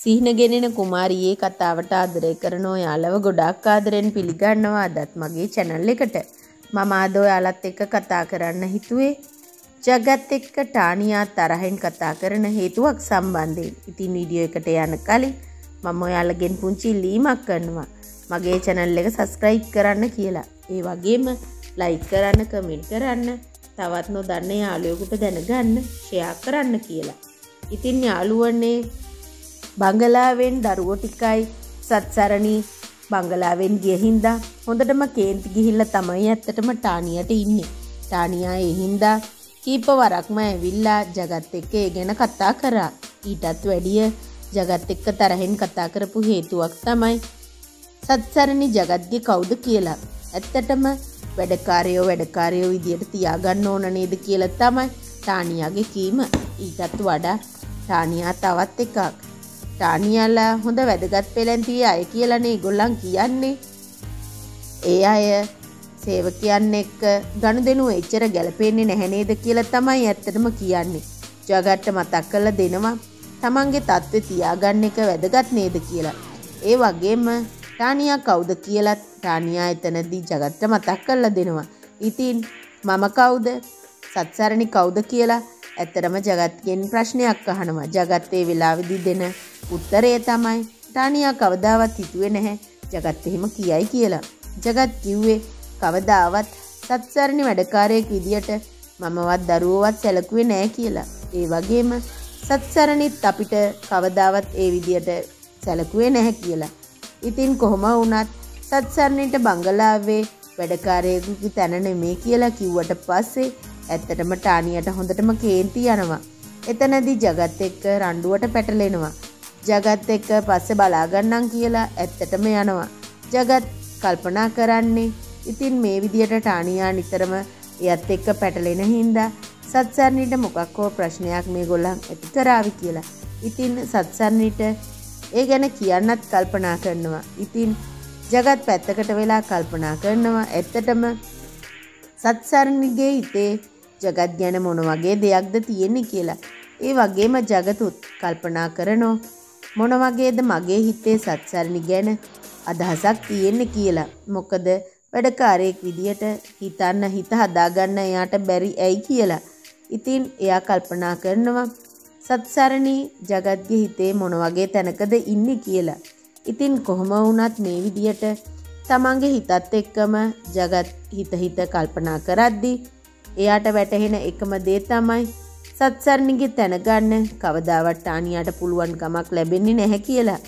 සිහිනගෙනෙන කුමාරියේ කතාවට ආදරය කරන ඔයාලව ගොඩාක් ආදරෙන් පිළිගන්නවා අදත් මගේ channel එකට. මම අද ඔයාලත් එක්ක කතා කරන්න හිතුවේ ජගත් එක්ක ටානියා තරහෙන් කතා කරන හේතුවක් සම්බන්ධයෙන්. ඉතින් වීඩියෝ එකට යන කලින් මම ඔයාලගෙන් පුංචි ඉල්ලීමක් කරනවා. මගේ channel එක subscribe කරන්න කියලා. ඒ වගේම like කරන්න, comment කරන්න, තවත් නොදන්න යාළුවෙකුට දැනගන්න share කරන්න කියලා. ඉතින් යාළුවනේ බංගලාවෙන් දරුවෝ ටිකයි සත්සරණී බංගලාවෙන් ගිය හින්දා හොඳටම කේන්ති ගිහිල්ලා තමයි ඇත්තටම ටානියට ඉන්නේ. ටානියා ඒ හින්දා කීප වරක්ම ඇවිල්ලා ජගත් එක්ක ඒ ගැන කතා කරා. ඊටත් වැඩිය ජගත් එක්ක තරහෙන් කතා කරපු හේතුවක් තමයි සත්සරණි ජගත්ගේ කවුද කියලා. ඇත්තටම වැඩකාරයෝ වැඩකාරයෝ විදියට තියාගන්න ඕන නේද කියලා තමයි ටානියාගේ කීම. ඊටත් වඩා ටානියා තවත් එකක්. ටානියල්ලා හොඳ වැදගත් පෙළැන්තිය අය කියලනේ ගොල්ලන් කියන්නේ. ඒ අය සේවකයන් එක්ක ගණු දෙනු එච්චර ගැලපෙන්නේ නැහැනේද කියලා තමයි ඇත්තටම කියන්නේ. ජගට්ට මතක් කළ දෙනවා තමන්ගේ තත්ත්වෙ තියාගන්න එක වැදගත් නේද කියලා. ඒ වගේම ටානියා කවුද කියලත් ටානියා එතනදී ජගත්ට මතක් කරලා දෙනවා. ඉතින් මම කවුද සත්සරණි කවුද කියලා ඇත්තරම ජගත්ගෙන් ප්‍රශ්නයක් අහනවා. ජගත් ඒ වෙලාවේදී දෙන උත්තරය තමයි ටානියා කවදාවත් හිතුවේ නැහැ ජගත් එහෙම කියයි කියලා. ජගත් කිව්වේ කවදාවත් සත්සරණි වැඩකාරයෙක් විදියට මමවත් දරුවවත් සැලකුවේ නෑ කියලා. ඒ වගේම සත්සරණිත් අපිට කවදාවත් ඒ විදියට සැලකුවේ නැහැ කියලා. ඉතින් කොහොම වුණත් සත්සරණිට බංගලාවේ වැඩකාරයෙකුගේ තැන නෙමේ කියලා කිව්වට පස්සේ ඇත්තටම ටානියට හොඳටම කේන්ති යනවා. එතනදී ජගත් එක්ක රණ්ඩුවට පැටලෙනවා. ජගත් එක්ක පස්සේ බලාගන්නම් කියලා ඇත්තටම යනවා. ජගත් කල්පනා කරන්නේ ඉතින් මේ විදියට ටානියා නිතරම එයත් එක්ක පැටලෙන හින්දා සත්සරණිට මොකක් හෝ ප්‍රශ්නයක් මේ ගොල්ලන් ඇති කරાવી කියලා. ඉතින් සත්සරණිට ඒ ගැන කියන්නත් කල්පනා කරනවා. ඉතින් ජගත් පැත්තකට වෙලා කල්පනා කරනවා. ඇත්තටම සත්සරණිගේ හිතේ ජගත් ගැන මොන වගේ දෙයක්ද තියෙන්නේ කියලා. ඒ වගේම ජගතුත් කල්පනා කරනෝ මොන වගේද මගේ හිතේ සත්සරණි ගැන අදහසක් තියෙන්නේ කියලා. මොකද වැඩකාරයෙක් විදියට හිතන්න හිත හදාගන්න එයාට බැරි ඇයි කියලා. ඉතින් එයා කල්පනා කරනවා සත්සරණී ජගත්ගේ හිතේ මොන වගේ තැනකද ඉන්නේ කියලා. ඉතින් කොහොම වුණත් මේ විදියට තමන්ගේ හිතත් එක්කම ජගත් හිත හිත කල්පනා කරද්දී එයාට වැටහෙන එකම දේ තමයි සත්සරණිගේ තැනගන්න කවදාවත් ටානියාට පුළුවන් කමක් ලැබෙන්නේ නැහැ කියලා.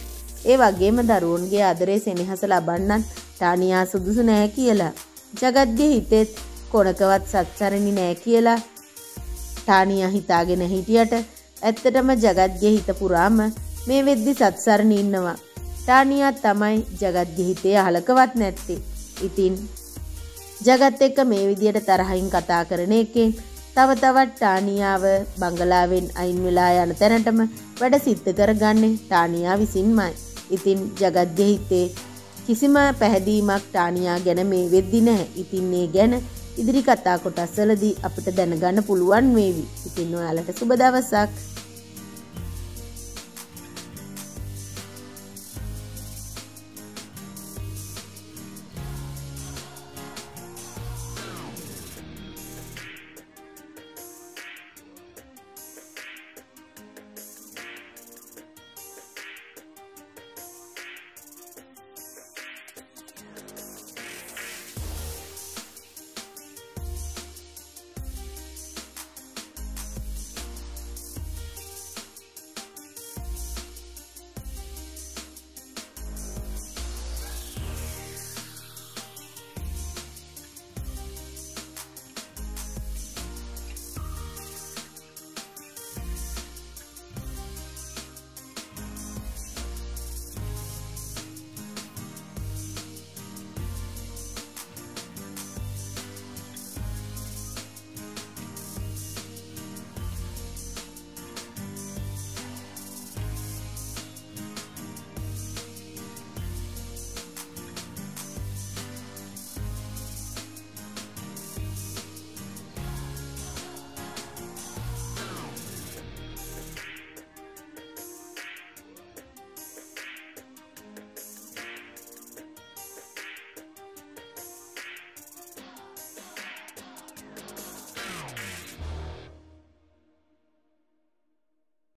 ඒ වගේම දරුවන්ගේ ආදරේ සෙනෙහස ලබන්නත් ටානියා සුදුසු නැහැ කියලා. ජගත්ගේ හිතෙත් කොනකවත් සත්සරණි නැහැ කියලා ටානියා හිතාගෙන හිටියට ඇත්තටම ජගත්ගේ හිත පුරාම මේ වෙද්දි සත්සරණි ඉන්නවා. ටානියා තමයි ජගත්ගේ හිතේ අහලකවත් නැත්තේ. ඉතින් ජගත් එක්ක මේ විදියට තරහින් කතා කරන එකෙන් තව තවත් ටානියාව බංගලාවෙන් අයින් වෙලා යන තැනටම වැඩ සිද්ධ කරගන්නේ ටානියා විසින්මයි. ඉතින් ජගත්ගේ හිතේ කිසිම පැහැදීමක් ටානියා ගැන මේ වෙද්දි නැහැ. ඉතින් මේ ගැන ඉදිරි කතා කොටස්වලදී අපිට දැනගන්න පුළුවන් වේවි. ඉතින් ඔයාලට සුබ දවසක්.